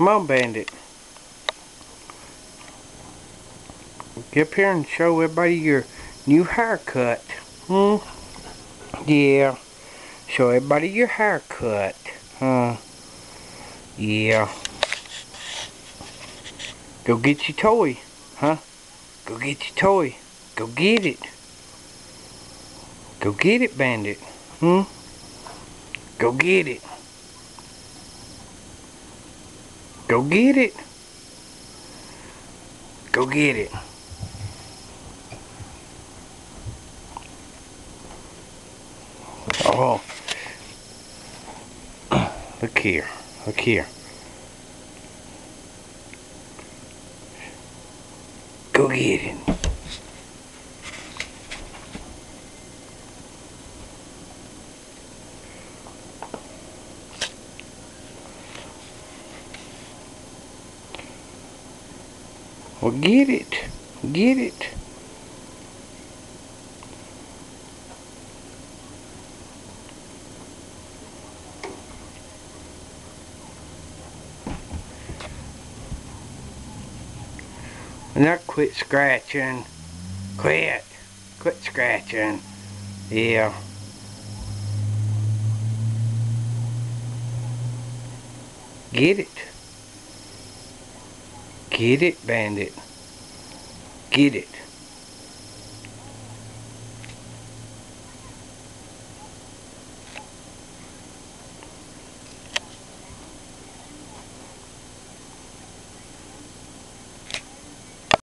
Come Bandit. Get up here and show everybody your new haircut. Hmm? Yeah. Show everybody your haircut. Huh? Yeah. Go get your toy. Huh? Go get your toy. Go get it. Go get it, Bandit. Hmm? Go get it. Go get it. Go get it. Oh. Look here. Look here. Go get it. Well, get it. Get it. Now quit scratching. Quit. Quit scratching. Yeah. Get it. Get it, bandit. Get it.